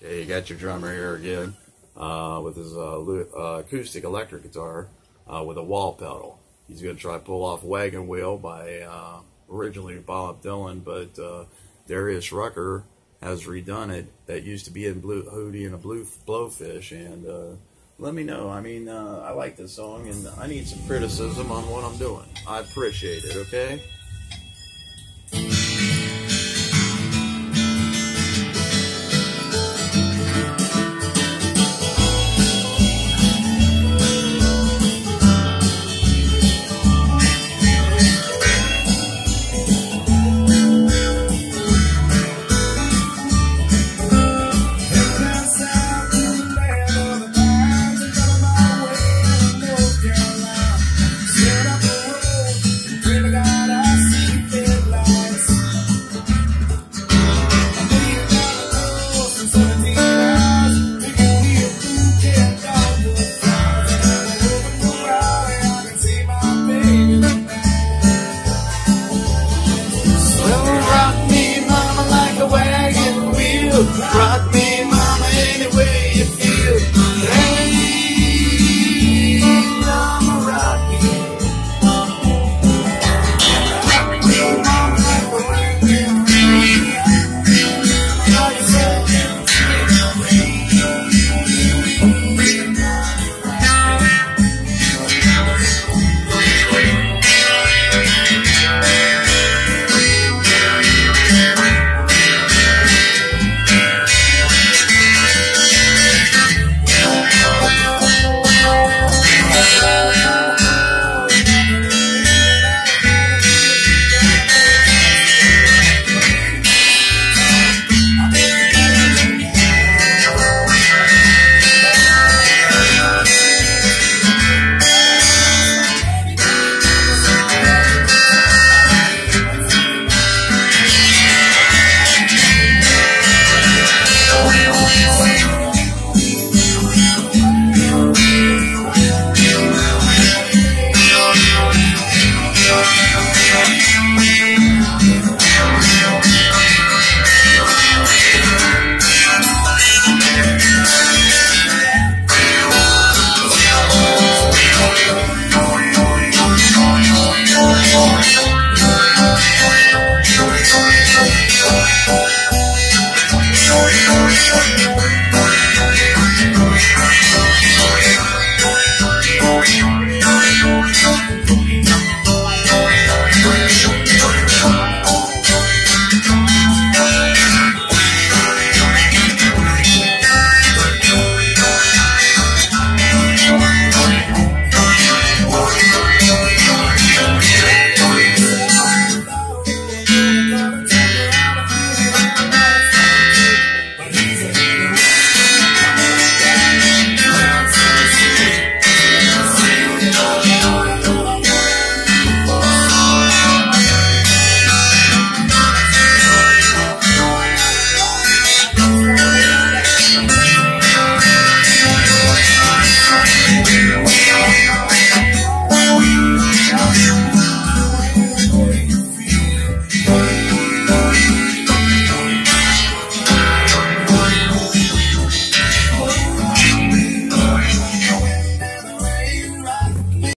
Okay, you got your drummer here again uh, with his uh, uh, acoustic electric guitar uh, with a wah pedal. He's going to try to pull off Wagon Wheel by uh, originally Bob Dylan, but uh, Darius Rucker has redone it. That used to be in Blue Hootie and a Blue Blowfish, and let me know. I mean, I like this song, and I need some criticism on what I'm doing. I appreciate it. Okay. Wagon